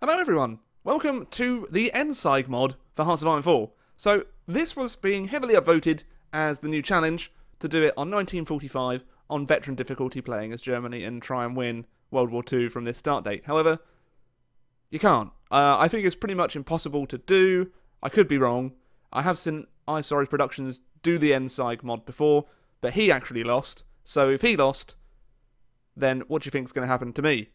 Hello everyone, welcome to the Endsieg mod for Hearts of Iron 4. So this was being heavily upvoted as the new challenge to do it on 1945 on veteran difficulty playing as Germany and try and win World War II from this start date. However, you can't. Uh, I think it's pretty much impossible to do. I could be wrong. I have seen iSorrows Productions do the Endsieg mod before, but he actually lost. So if he lost, then what do you think is going to happen to me?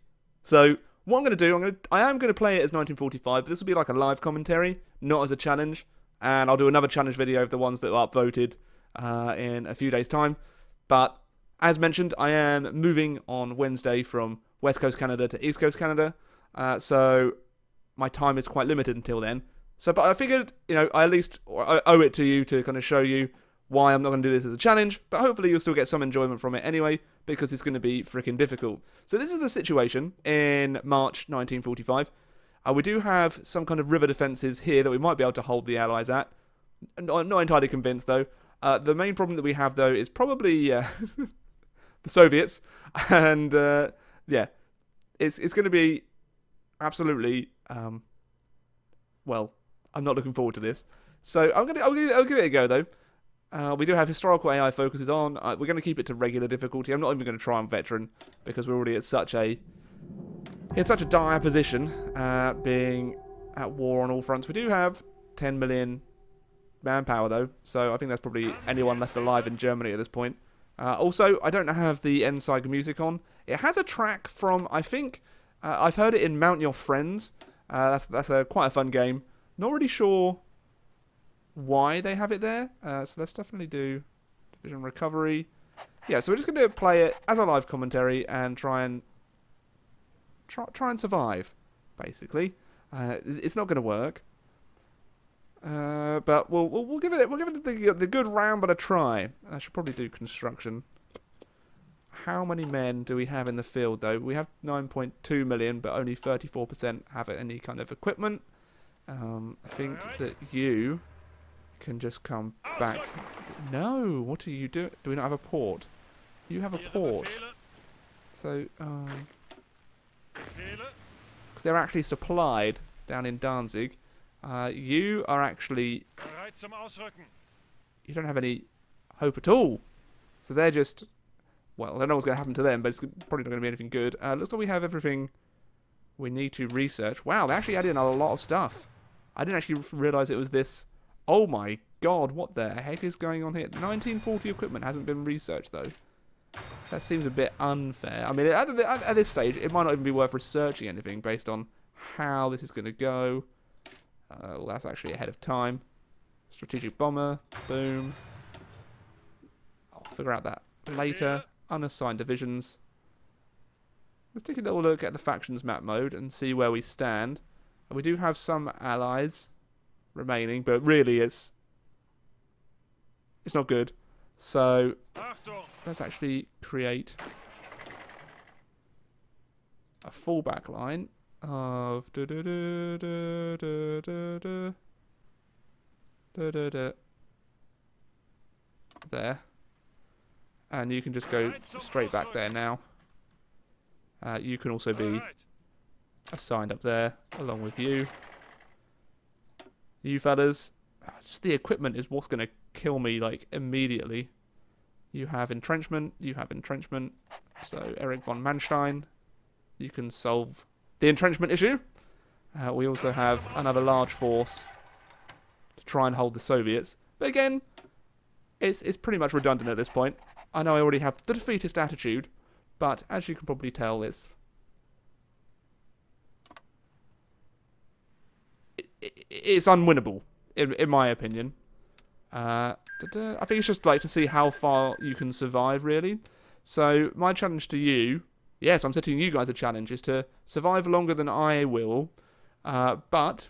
So what I'm going to do, I'm going to, I am going to play it as 1945, but this will be like a live commentary, not as a challenge. And I'll do another challenge video of the ones that are upvoted uh, in a few days' time. But as mentioned, I am moving on Wednesday from West Coast Canada to East Coast Canada. Uh, so my time is quite limited until then. So, but I figured, you know, I at least owe it to you to kind of show you why I'm not going to do this as a challenge, but hopefully you'll still get some enjoyment from it anyway, because it's going to be freaking difficult. So this is the situation in March 1945. Uh, we do have some kind of river defences here that we might be able to hold the Allies at. I'm not entirely convinced though. Uh, the main problem that we have though is probably uh, the Soviets, and uh, yeah, it's it's going to be absolutely um, well. I'm not looking forward to this. So I'm gonna I'll give, I'll give it a go though. Uh, we do have historical AI focuses on. Uh, we're going to keep it to regular difficulty. I'm not even going to try on veteran because we're already at such a in such a dire position, uh, being at war on all fronts. We do have 10 million manpower though, so I think that's probably anyone left alive in Germany at this point. Uh, also, I don't have the Endsieg music on. It has a track from I think uh, I've heard it in Mount Your Friends. Uh, that's that's a quite a fun game. Not really sure why they have it there. Uh, so let's definitely do division recovery. Yeah, so we're just going to play it as a live commentary and try and try, try and survive, basically. Uh, it's not going to work, uh, but we'll, we'll, we'll give it we'll give it the the good round, but a try. I should probably do construction. How many men do we have in the field though? We have 9.2 million, but only 34% have any kind of equipment. Um, I think that you can just come back. No, what are you doing? Do we not have a port? You have a port. So, um... Because they're actually supplied down in Danzig. Uh, you are actually... You don't have any hope at all. So they're just... Well, I don't know what's going to happen to them, but it's probably not going to be anything good. Uh, looks like we have everything we need to research. Wow, they actually added in a lot of stuff. I didn't actually realise it was this Oh my god, what the heck is going on here? 1940 equipment hasn't been researched though. That seems a bit unfair. I mean, at, at, this stage, it might not even be worth researching anything based on how this is going to go. Uh, well, that's actually ahead of time. Strategic bomber, boom. I'll figure out that later. Unassigned divisions. Let's take a little look at the factions map mode and see where we stand. We do have some allies remaining, but really it's it's not good. So let's actually create a fallback line of da da da da da da da da da there, and you can just go straight back there now. Uh, you can also be assigned up there along with you. You fellas, just the equipment is what's going to kill me, like, immediately. You have entrenchment, you have entrenchment. So, Erich von Manstein, you can solve the entrenchment issue. Uh, we also have another large force to try and hold the Soviets. But again, it's, it's pretty much redundant at this point. I know I already have the defeatist attitude, but as you can probably tell, it's it's unwinnable, in, in my opinion. Uh, I think it's just like to see how far you can survive, really. So my challenge to you, yes, I'm setting you guys a challenge, is to survive longer than I will, uh, but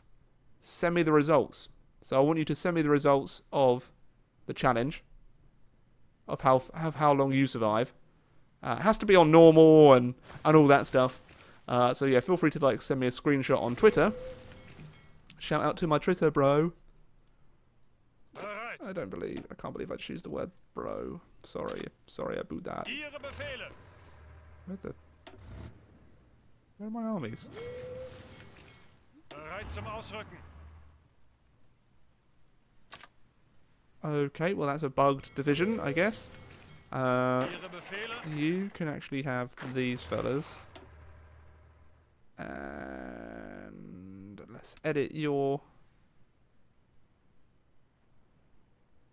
send me the results. So I want you to send me the results of the challenge, of how of how long you survive. Uh, it has to be on normal and and all that stuff. Uh, so yeah, feel free to like send me a screenshot on Twitter Shout out to my Twitter, bro. Right. I don't believe, I can't believe I choose the word bro. Sorry, sorry about that. Where the, where are my armies? Bereit zum Ausrücken. Okay, well that's a bugged division, I guess. Uh, you can actually have these fellas. And let's edit your...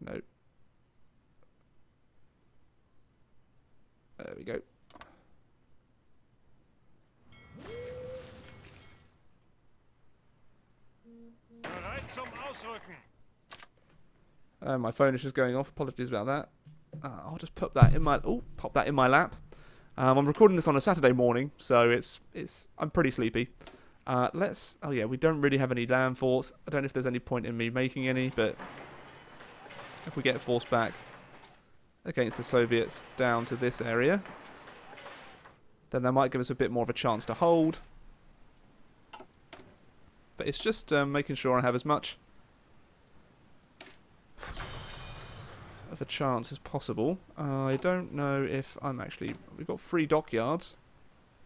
No. There we go. Bereit zum Ausrücken. Uh, my phone is just going off. Apologies about that. Uh, I'll just put that in my oh, pop that in my lap. Um, I'm recording this on a Saturday morning, so it's it's I'm pretty sleepy. Uh, let's. Oh yeah, we don't really have any land force. I don't know if there's any point in me making any, but if we get force back against the Soviets down to this area, then that might give us a bit more of a chance to hold. But it's just um, making sure I have as much of a chance as possible. Uh, I don't know if I'm actually... We've got three dockyards.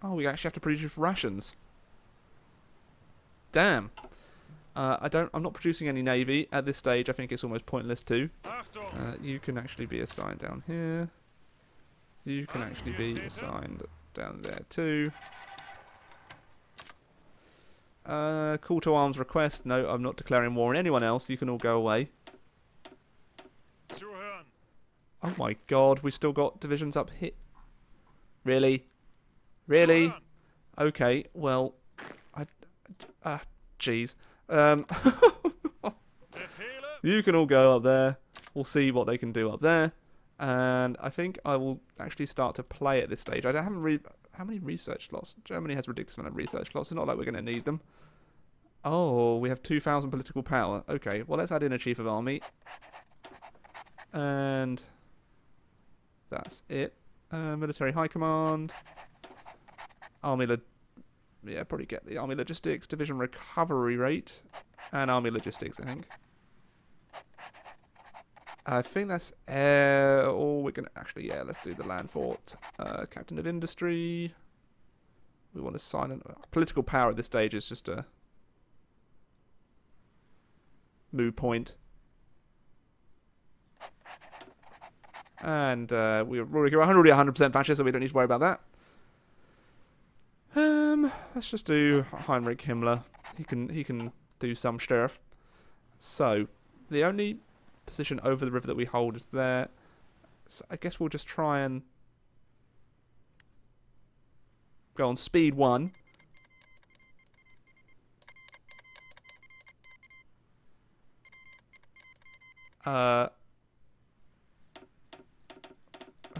Oh, we actually have to produce rations. Damn. Uh, I don't. I'm not producing any navy at this stage. I think it's almost pointless to. Achtung! Uh, you can actually be assigned down here. You can actually be assigned down there too. Uh, call to arms request. No, I'm not declaring war on anyone else. You can all go away. Oh my god, we still got divisions up here. Really? Really? Okay, well, ah, jeez. Um, you can all go up there. We'll see what they can do up there, and I think I will actually start to play at this stage. I haven't re- how many research slots? Germany has ridiculous amount of research slots. It's not like we're going to need them. Oh, we have 2,000 political power. Okay, well let's add in a chief of army, and that's it. Uh, military high command, army yeah, probably get the army logistics division recovery rate, and army logistics. I think. I think that's uh, all we're gonna actually. Yeah, let's do the land fort. Uh, captain of industry. We want to sign an political power at this stage is just a moot point. And uh, we're already 100% fascist, so we don't need to worry about that. Let's just do Heinrich Himmler. He can he can do some stuff. So, the only position over the river that we hold is there. So I guess we'll just try and go on speed one. Uh.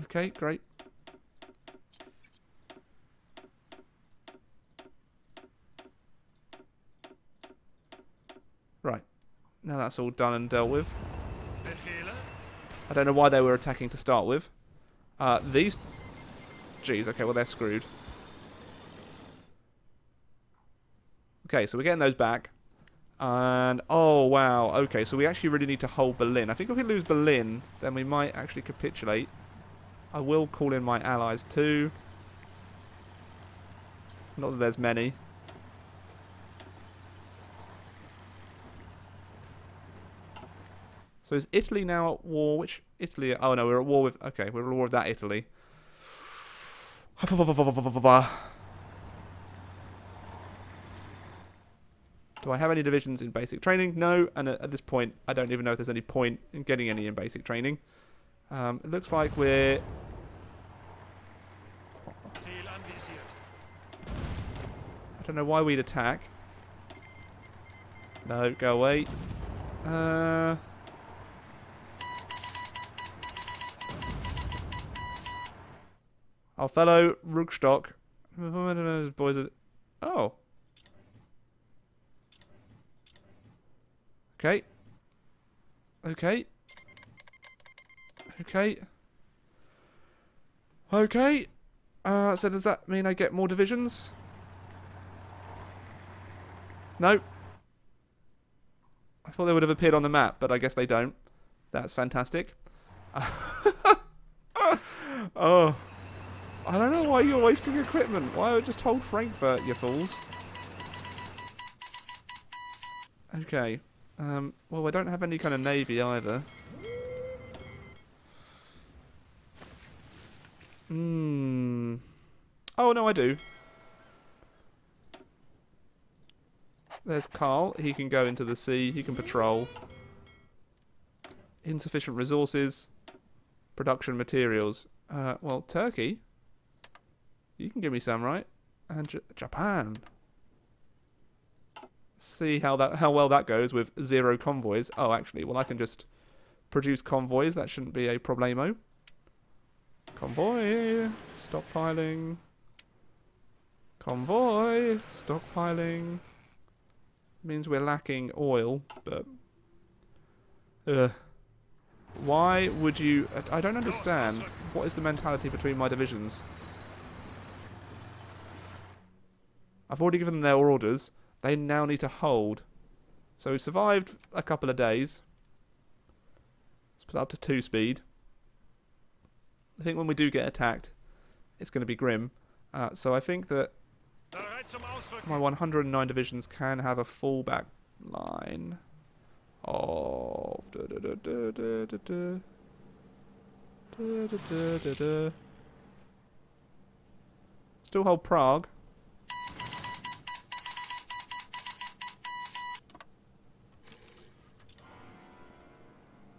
Okay, great. Right. Now that's all done and dealt with. I don't know why they were attacking to start with. Uh, these... Jeez, okay, well they're screwed. Okay, so we're getting those back. And, oh wow, okay, so we actually really need to hold Berlin. I think if we lose Berlin, then we might actually capitulate. I will call in my allies too. Not that there's many. So is Italy now at war? Which Italy? Oh no, we're at war with. Okay, we're at war with that Italy. Do I have any divisions in basic training? No, and at, this point, I don't even know if there's any point in getting any in basic training. Um, it looks like we're. I don't know why we'd attack. No, go away. Uh. Our fellow Rugstock. Boys. Oh. Okay. Okay. Okay. Okay. Uh, so does that mean I get more divisions? No. I thought they would have appeared on the map, but I guess they don't. That's fantastic. oh. I don't know why you're wasting equipment. Why don't just hold Frankfurt, you fools? Okay. Um, well, I don't have any kind of navy either. Hmm. Oh, no, I do. There's Carl. He can go into the sea. He can patrol. Insufficient resources. Production materials. Uh, well, Turkey. You can give me some, right? And J Japan. See how that how well that goes with zero convoys. Oh, actually, well, I can just produce convoys. That shouldn't be a problemo. Convoy. Stockpiling. Convoy. Stockpiling. Means we're lacking oil, but... Ugh. Why would you... I I don't understand. What is the mentality between my divisions? I've already given them their orders. They now need to hold. So we survived a couple of days. Let's put up to 2 speed. I think when we do get attacked, it's going to be grim. Uh, so I think that my 109 divisions can have a fallback line of da da da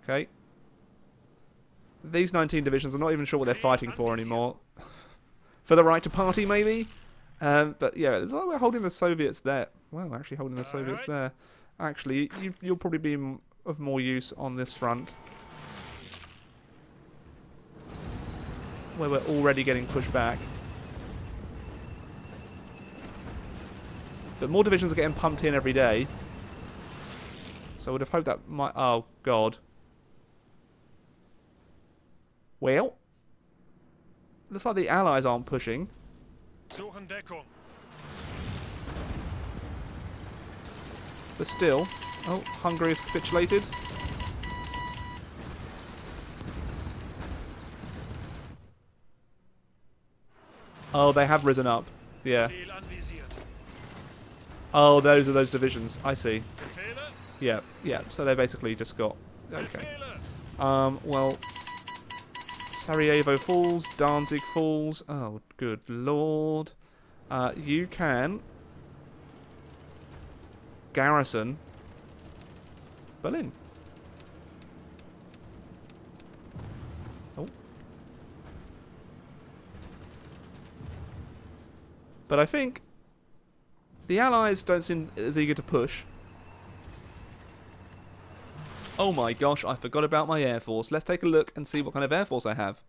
Okay. These 19 divisions, I'm not even sure what they're fighting for anymore. for the right to party, maybe? Um, but yeah, it's like we're holding the Soviets there. Well, actually holding the Soviets there. Actually, you, you'll probably be of more use on this front. Where we're already getting pushed back. But more divisions are getting pumped in every day. So I would have hoped that might... Oh, God. Well. Looks like the Allies aren't pushing. But still. Oh, Hungary has capitulated. Oh, they have risen up. Yeah. Oh, those are those divisions. I see. Yeah, yeah. So they basically just got. Okay. Um, well. Sarajevo falls, Danzig falls. Oh, good lord. Uh, you can. Garrison. Berlin. Oh. But I think the Allies don't seem as eager to push. Oh my gosh, I forgot about my Air Force. Let's take a look and see what kind of Air Force I have.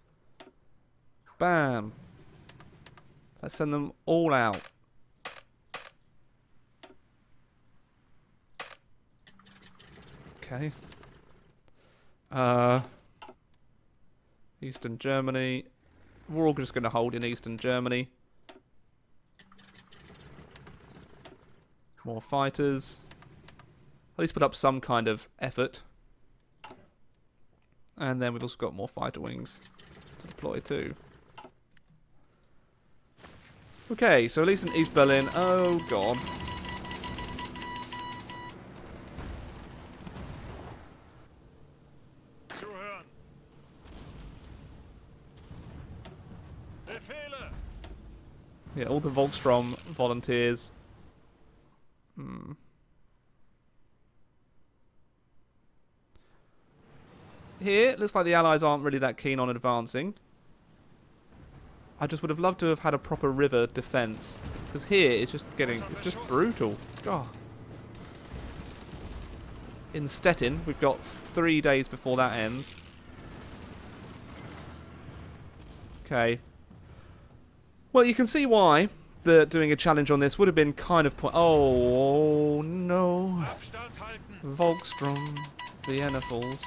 Bam. Let's send them all out. Okay. Uh, Eastern Germany. We're all just going to hold in Eastern Germany. More fighters. At least put up some kind of effort. And then we've also got more fighter wings to deploy too. Okay, so at least in East Berlin. Oh god. Yeah, all the Volkssturm volunteers. Hmm. Here, it looks like the Allies aren't really that keen on advancing. I just would have loved to have had a proper river defense. Because here, it's just getting... It's just brutal. God. In Stettin, we've got three days before that ends. Okay. Well, you can see why the doing a challenge on this would have been kind of point. Oh no, Volkssturm, Vienna Falls.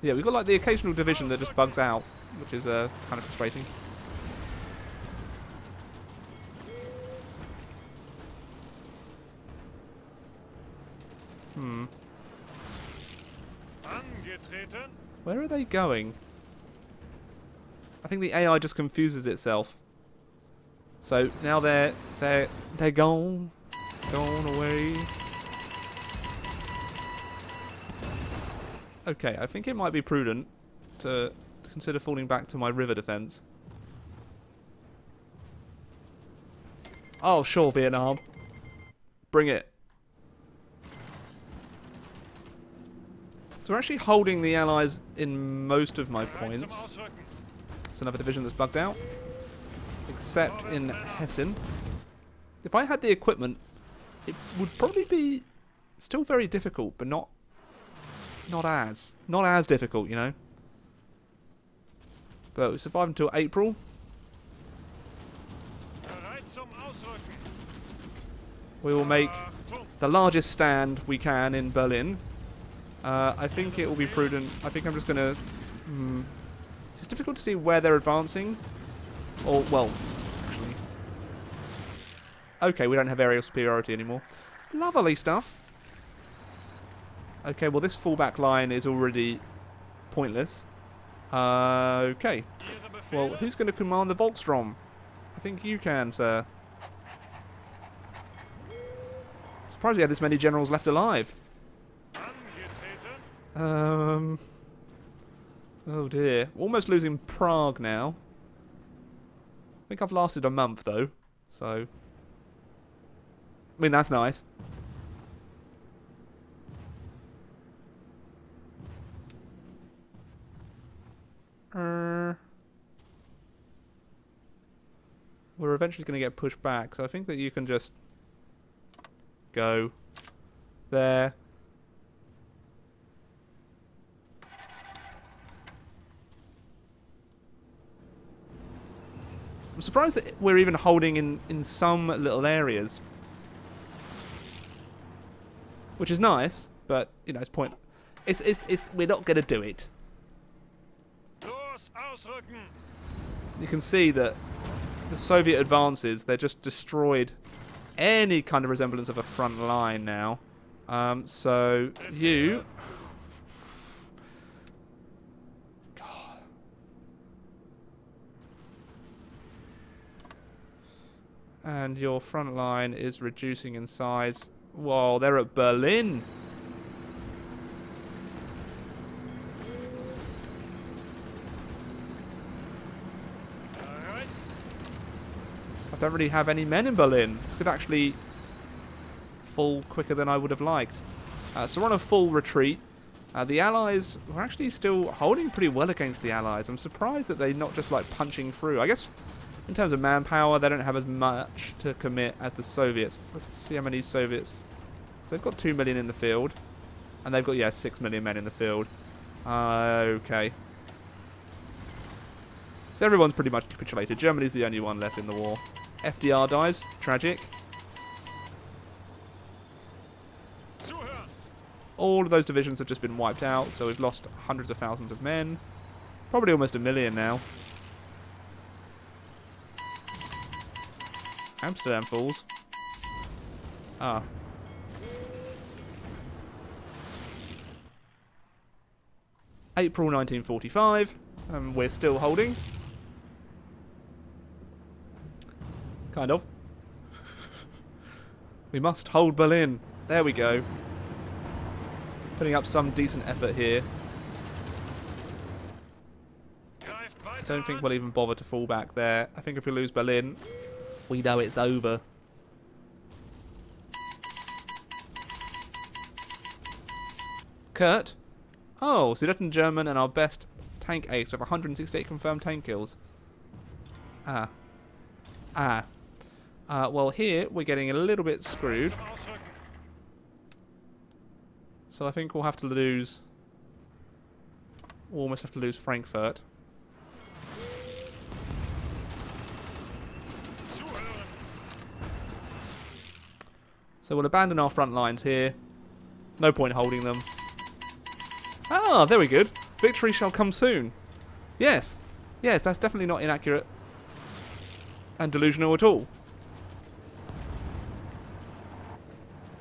Yeah, we've got like the occasional division that just bugs out, which is uh, kind of frustrating. Hmm. Where are they going? I think the AI just confuses itself. So now they're they're they're gone, gone away. Okay, I think it might be prudent to consider falling back to my river defense. Oh, sure, Vietnam. Bring it. So we're actually holding the allies in most of my points. It's another division that's bugged out. Except in Hessen. If I had the equipment, it would probably be still very difficult, but not not as. Not as difficult, you know. But we survived until April. We will make the largest stand we can in Berlin. Uh, I think it will be prudent. I think I'm just going to... Hmm, it's difficult to see where they're advancing. Or, well, actually... Okay, we don't have aerial superiority anymore. Lovely stuff. Okay, well this fallback line is already pointless. Uh, okay. Well, who's going to command the Volkssturm? I think you can, sir. Surprised we had this many generals left alive. Um. Oh dear. Almost losing Prague now. I think I've lasted a month though, so. I mean, that's nice. Uh, we're eventually going to get pushed back, so I think that you can just go there. I'm surprised that we're even holding in, in some little areas. Which is nice, but, you know, it's point. It's, it's, it's, we're not going to do it. You can see that the Soviet advances, they're just destroyed any kind of resemblance of a front line now. Um, so, you... God. And your front line is reducing in size. Whoa, they're at Berlin. Bereit. I don't really have any men in Berlin. This could actually fall quicker than I would have liked. Uh, so we're on a full retreat. Uh, the Allies were actually still holding pretty well against the Allies. I'm surprised that they're not just like punching through. I guess in terms of manpower, they don't have as much to commit as the Soviets. Let's see how many Soviets. They've got 2 million in the field. And they've got, yeah, 6 million men in the field. Uh, okay. So everyone's pretty much capitulated. Germany's the only one left in the war. FDR dies. Tragic. All of those divisions have just been wiped out, so we've lost hundreds of thousands of men. Probably almost a million now. Amsterdam falls. Ah. April 1945, and we're still holding. Kind of. we must hold Berlin. There we go. Putting up some decent effort here. Don't think we'll even bother to fall back there. I think if we lose Berlin, we know it's over. Kurt? Oh, Sudeten German and our best tank ace with 168 confirmed tank kills. Ah. Ah. Uh, well, here we're getting a little bit screwed. So I think we'll have to lose... We'll almost have to lose Frankfurt. So we'll abandon our front lines here. No point holding them. Ah, very good. Victory shall come soon. Yes. Yes, that's definitely not inaccurate. And delusional at all.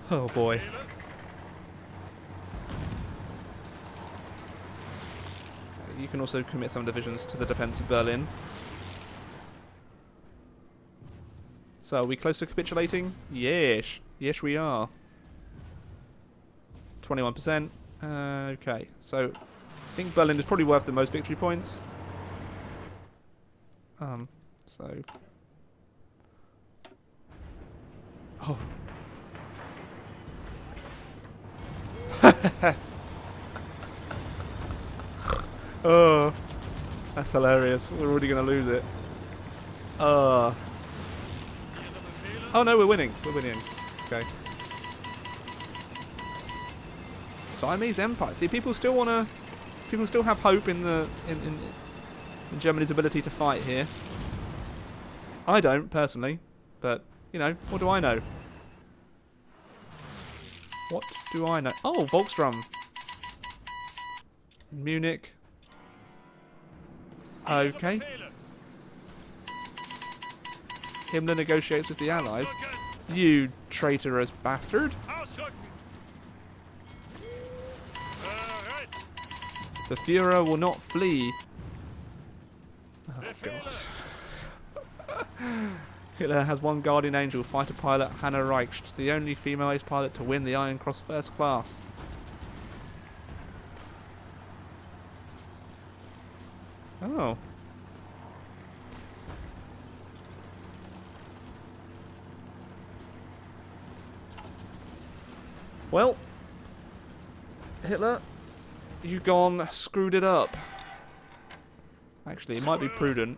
Oh boy. You can also commit some divisions to the defence of Berlin. So, are we close to capitulating? Yes. Yes, we are. 21%. Uh, okay, so I think Berlin is probably worth the most victory points. Um, so... Oh. oh, that's hilarious. We're already going to lose it. Oh. Oh no, we're winning. We're winning. Okay. Siamese Empire. See, people still want to. People still have hope in the in, in in Germany's ability to fight here. I don't personally, but you know, what do I know? Do I know? Oh, Volkssturm. Munich. Okay. Himmler negotiates with the Allies. You traitorous bastard. The Führer will not flee. Oh, Befehle! Hitler has one guardian angel, fighter pilot Hanna Reitsch, the only female ace pilot to win the Iron Cross First Class. Oh. Well, Hitler, you've gone screwed it up. Actually, it might be prudent.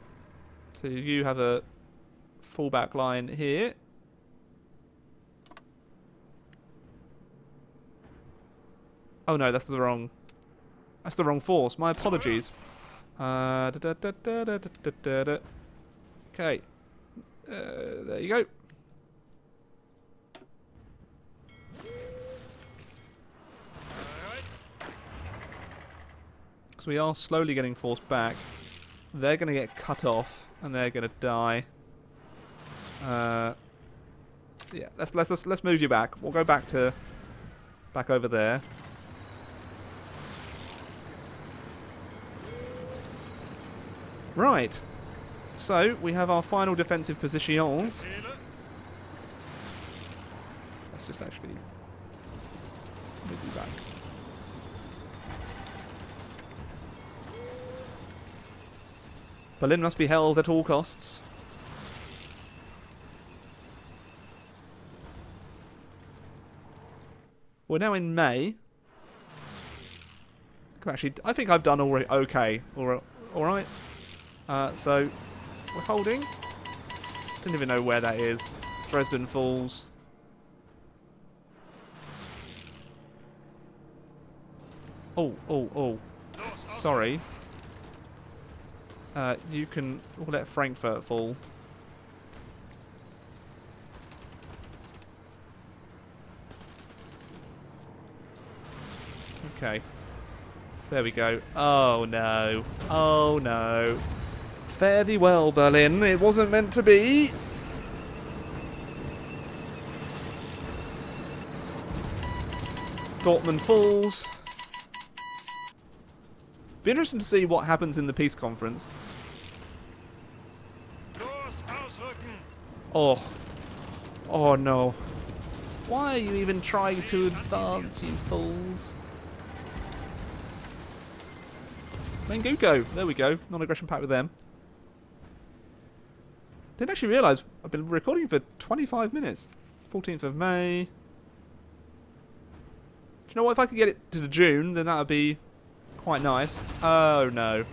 So you have a fullback line here. Oh no, that's the wrong. That's the wrong force. My apologies. Uh, da, da, da, okay. Uh, there you go. Because we are slowly getting forced back. They're going to get cut off, and they're going to die. Uh, yeah, let's, let's let's let's move you back. We'll go back to back over there. Right. So we have our final defensive positions. Befehle? Let's just actually move you back. Berlin must be held at all costs. We're now in May. Actually, I think I've done already okay. All right. Uh, so we're holding. Don't even know where that is. Dresden Falls. Oh, oh, oh. Sorry. Uh, you can we'll let Frankfurt fall. Okay. There we go. Oh no. Oh no. Fare thee well, Berlin. It wasn't meant to be. Dortmund falls. Be interesting to see what happens in the peace conference. Oh. Oh no. Why are you even trying to advance, you fools? Manchukuo. There we go. Non-aggression pact with them. Didn't actually realise I've been recording for 25 minutes. 14th of May. Do you know what? If I could get it to the June, then that would be quite nice. Oh no.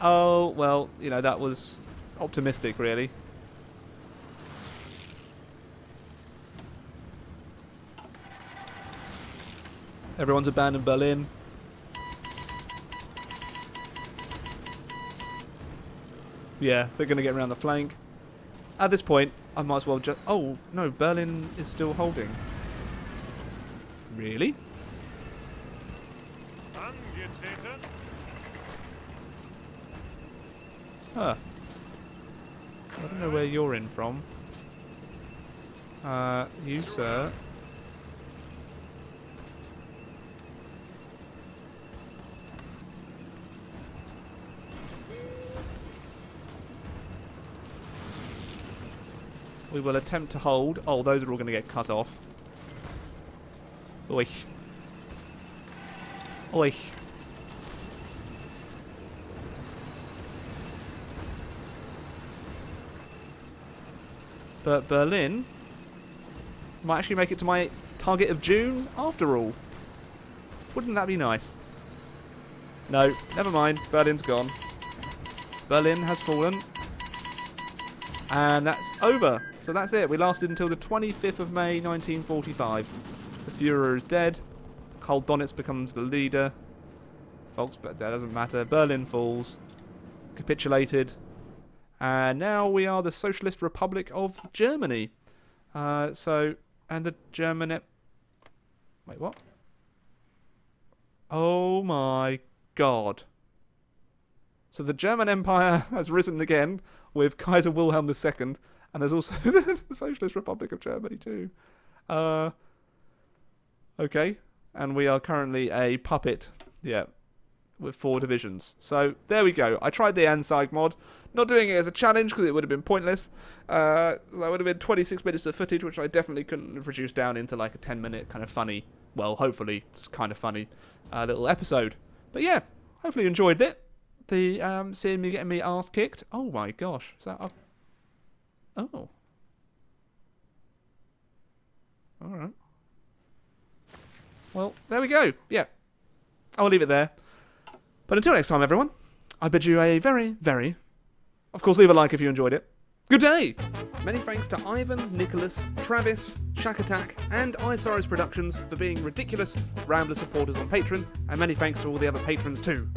Oh well, you know that was optimistic, really. Everyone's abandoned Berlin. Yeah, they're going to get around the flank. At this point, I might as well just... Oh, no, Berlin is still holding. Really? Huh. I don't know where you're in from. Uh, you, sir. We will attempt to hold. Oh, those are all going to get cut off. Oi. Oi. But Berlin might actually make it to my target of June after all. Wouldn't that be nice? No, never mind. Berlin's gone. Berlin has fallen. And that's over. So that's it. We lasted until the 25th of May 1945. The Fuhrer is dead. Karl Donitz becomes the leader. Volksberg, that doesn't matter. Berlin falls. Capitulated. And now we are the Socialist Republic of Germany. Uh, so, and the German. Wait, what? Oh my god. So the German Empire has risen again with Kaiser Wilhelm II, and there's also the Socialist Republic of Germany too. Uh, okay, and we are currently a puppet. Yeah, with four divisions. So there we go. I tried the Endsieg mod, not doing it as a challenge because it would have been pointless. Uh, that would have been 26 minutes of footage, which I definitely couldn't have reduced down into like a 10 minute kind of funny, well, hopefully it's kind of funny uh, little episode. But yeah, hopefully you enjoyed it. The um, seeing me getting me ass kicked. Oh my gosh, is that? Oh. All right. Well, there we go. Yeah, I'll leave it there. But until next time, everyone, I bid you a very, very, of course, leave a like if you enjoyed it. Good day! Many thanks to Ivan, Nicholas, Travis, Shack Attack, and iSorrows Productions for being ridiculous Rambler supporters on Patreon, and many thanks to all the other patrons too.